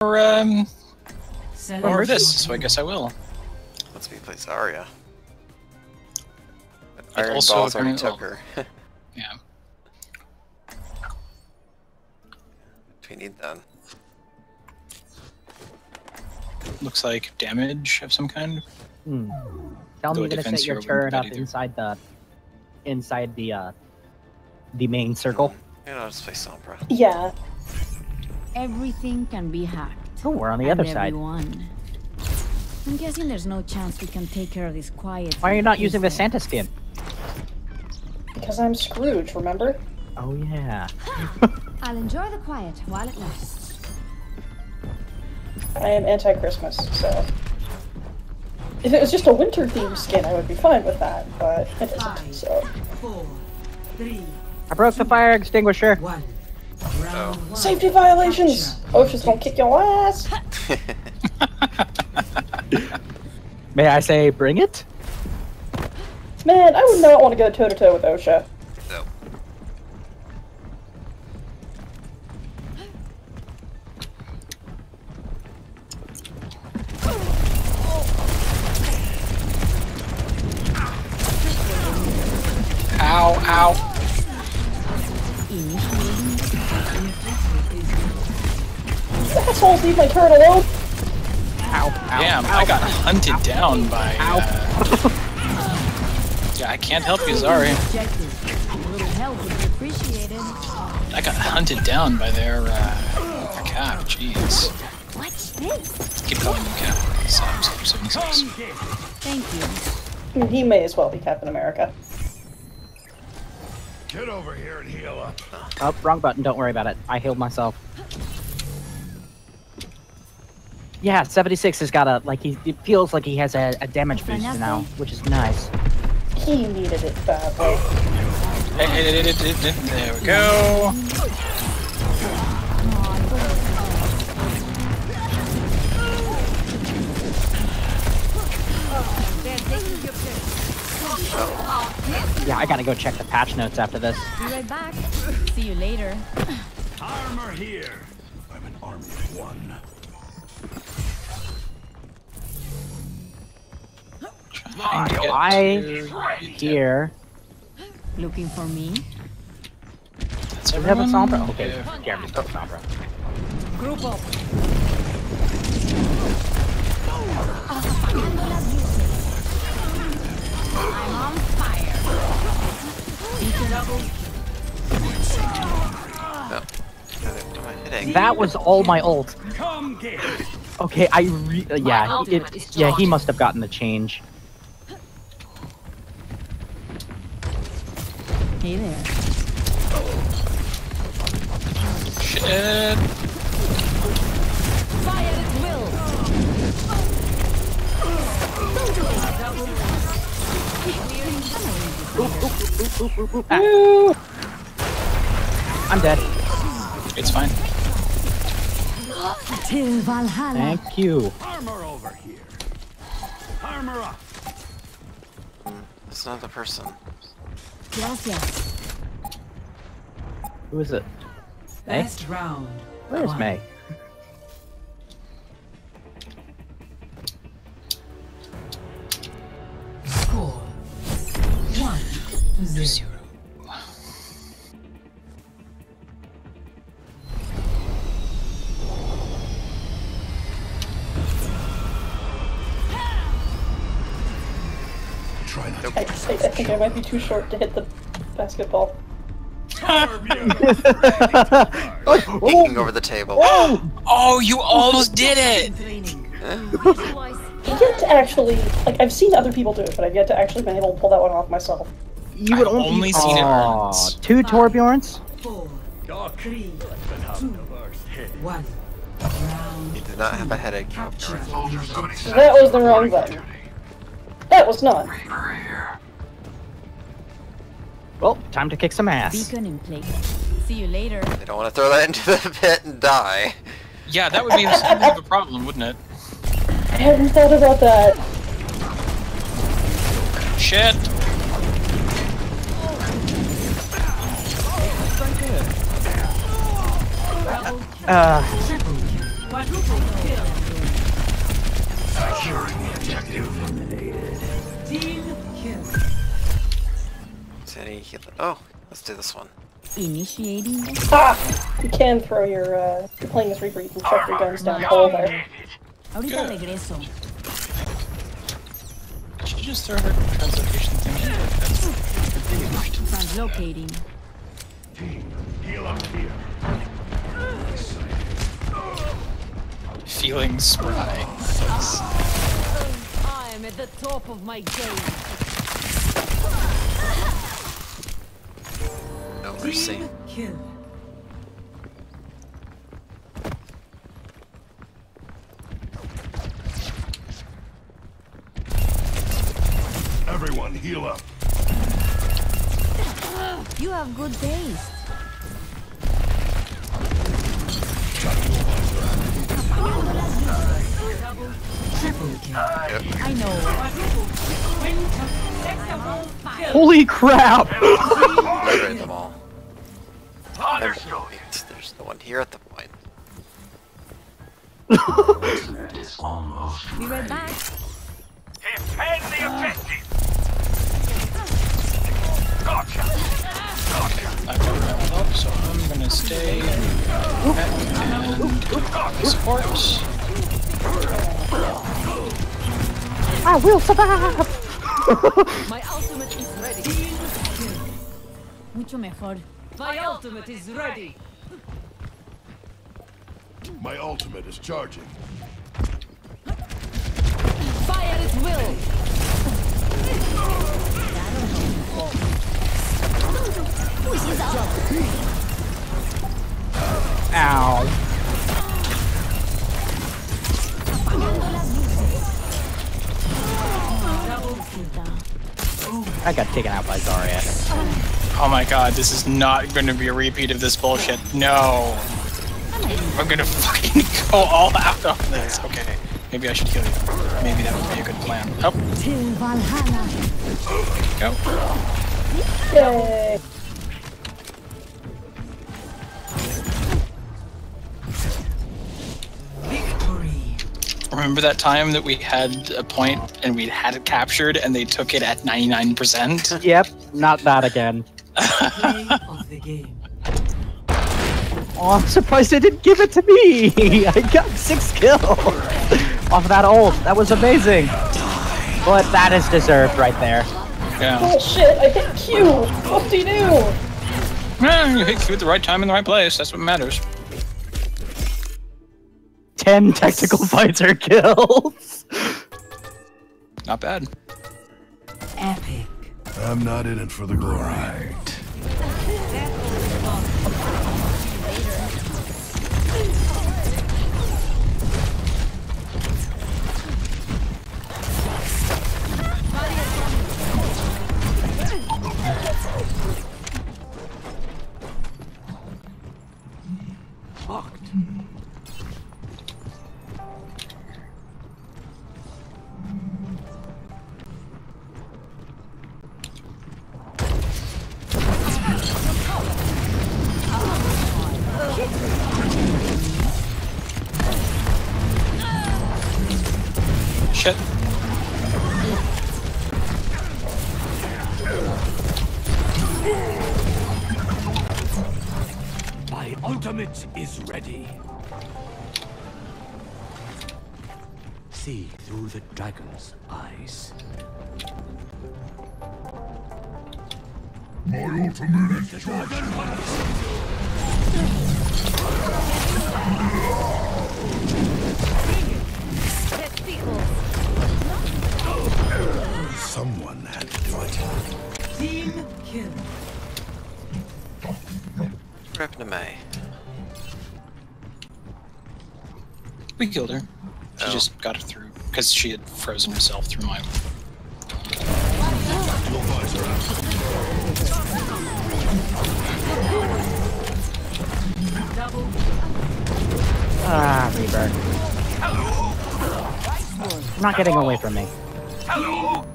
um, Select over this, so I guess I will. Let's me play Zarya. But But Iron also Balls already apparently- took her. Yeah. what do we need then? Looks like damage of some kind. Hmm. Tell me you're gonna set your turret up either. inside the inside the uh the main circle. You know, just play Sombra. Yeah. Everything can be hacked. Oh, we're on the and other side. everyone. I'm guessing there's no chance we can take care of this quiet. Why are you not using the Santa skin? Because I'm Scrooge, remember? Oh yeah. I'll enjoy the quiet while it lasts. I am anti-Christmas, so. If it was just a winter themed skin, I would be fine with that, but it isn't, so. Four, three, I broke the fire extinguisher. one. Round. Safety violations! Oh, OSHA's gonna kick your ass! May I say, bring it? Man, I would not want to go toe to toe with OSHA. no. Ow, ow. Assholes leave my turret alone! Ow, ow, Damn, ow. I got hunted down by. Ow. Uh, yeah, I can't help you, sorry. Objective. A little help would be appreciated. I got hunted down by their, uh, their cap. Jeez. What's this? Keep calling them cap. Sam 76. Thank you. He may as well be Captain America. Get over here and heal up. Oh, wrong button. Don't worry about it. I healed myself. Yeah, 76 has got a like he it feels like he has a, a damage boost now, which is nice. He needed it hey, There we go. Yeah, I gotta go check the patch notes after this. Be right back. See you later. Armor here. I'm an army of one. Trying to I to- here. Looking for me? That's Do we have a everyone? Sombra? Okay, Yeah. Jeremy's got Sombra. Group up. I'm on fire. No. What am I hitting? That was all my ult. Come get it. Okay, I re- uh, yeah, it, yeah, he must have gotten the change. Hey there. Shit. Fire at will. Ooh, I'm dead. It's fine. Till Valhalla. Thank you. Armor over here. Armor up. It's not the person. Gracias. Who is it? Mei? Last round. Where's one. Mei? Score. One to zero. I, I, I think I might be too short to hit the basketball. oh, over the table. Oh, oh, you almost did it! I've yet to actually, like, I've seen other people do it, but I've yet to actually been able to pull that one off myself. you would I've only, only seen it once. Two Torbjorns? Four, three, been having the worst hit. one. Round. You did not have a headache. Capture. That was the wrong button. That was not. Well, time to kick some ass. Beacon in place. See you later. They don't want to throw that into the pit and die. Yeah, that would be something of a problem, wouldn't it? I hadn't thought about that. Shit! Uh, Quadruple. Securing the objective. Team kill. Any heal? Oh, let's do this one. Initiating. Ah! You can throw your, uh, if you're playing as Reaper, you can chuck your guns down the hole there. Ahorita regreso. Did she just throw her translocation thing in? That's confused. Translocating. Team, heal up here. Feeling spry. I am at the top of my game. No mercy. Team kill. Everyone, heal up. You have good taste. I know. Holy crap! Obliterate. There's, there's no one here at the point. Be right back. Defend the uh. objective. Gotcha. Gotcha. I've got that up, so I'm gonna stay back and support. I will survive! My ultimate is ready. Mucho mejor. My ultimate is ready. My ultimate is charging. Fire at will. Ow. I got taken out by Zarya. Oh my god, this is not gonna be a repeat of this bullshit. No. I'm gonna fucking go all out on this. Okay. Maybe I should kill you. Maybe that would be a good plan. Oh, Till go. Yay! Victory. Remember that time that we had a point and we had it captured and they took it at 99%? Yep, not that again. Play of the game. Oh, I'm surprised they didn't give it to me! I got six kills off that ult. That was amazing. But that is deserved right there. Yeah. shit! I hit Q! Whoop-de-doo! Eh, You hit Q at the right time in the right place. That's what matters. Ten tactical fighter kills. Not bad. Epic. I'm not in it for the glory. Shit. My ultimate is ready. See through the dragon's eyes. My ultimate is dragon We killed her. She Oh. just got it through because she had frozen herself through my. Your visor out. Ah, Reaper. You're not getting away from me. Kill.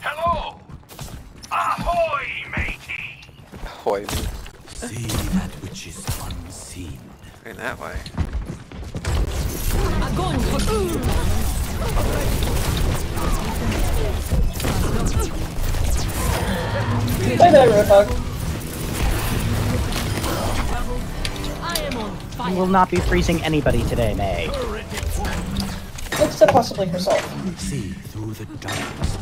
Hello! Ahoy, matey! Hoy. That way. Bye bye, Roadhog. You will not be freezing anybody today, Mei. Except possibly herself. See through the darkness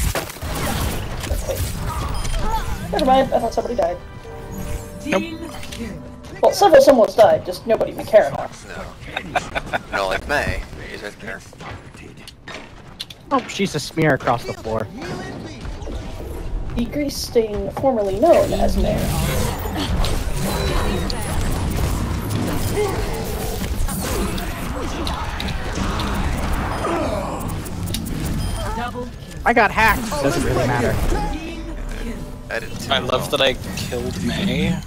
Wait. Never mind, I thought somebody died. Team kill. Well, several someone's died, just nobody we care about. No. no, like Mei. He's right there. Oh, she's a smear across the floor. The grease stain formerly known as Mayor. Double kill. I got hacked. Doesn't really matter. Team kill. I did too. I love that I killed Mei,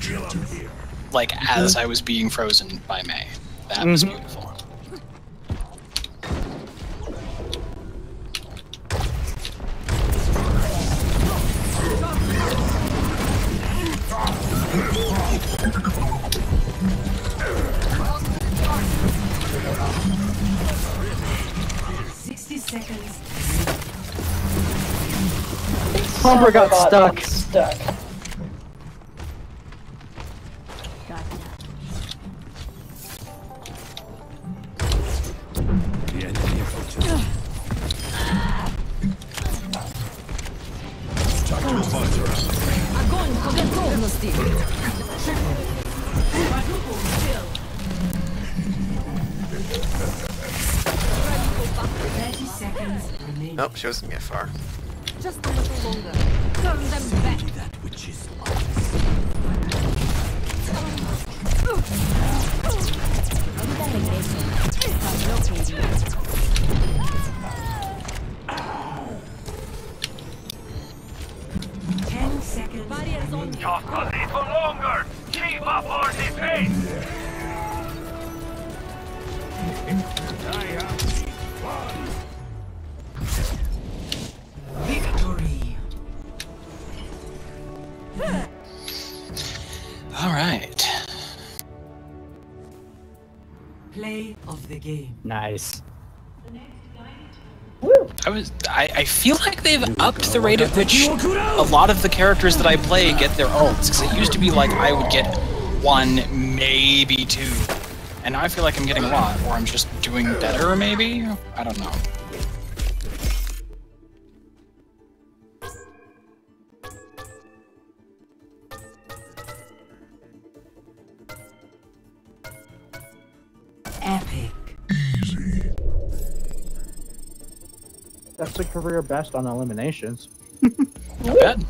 like as I was being frozen by Mei. That was Mhm. beautiful. Sixty seconds. Humber got Robot stuck. Got Stuck. The enemy approaches. Thirty seconds. Nope, she wasn't get far. Just a little longer. Turn them back. That which is unseen. All right. Play of the game. Nice. I was. I, I feel like they've upped the rate at which a lot of the characters that I play get their ults. Because it used to be like I would get one, maybe two, and now I feel like I'm getting a lot, or I'm just doing better. Maybe I don't know. Epic. That's the career best on eliminations. Not bad.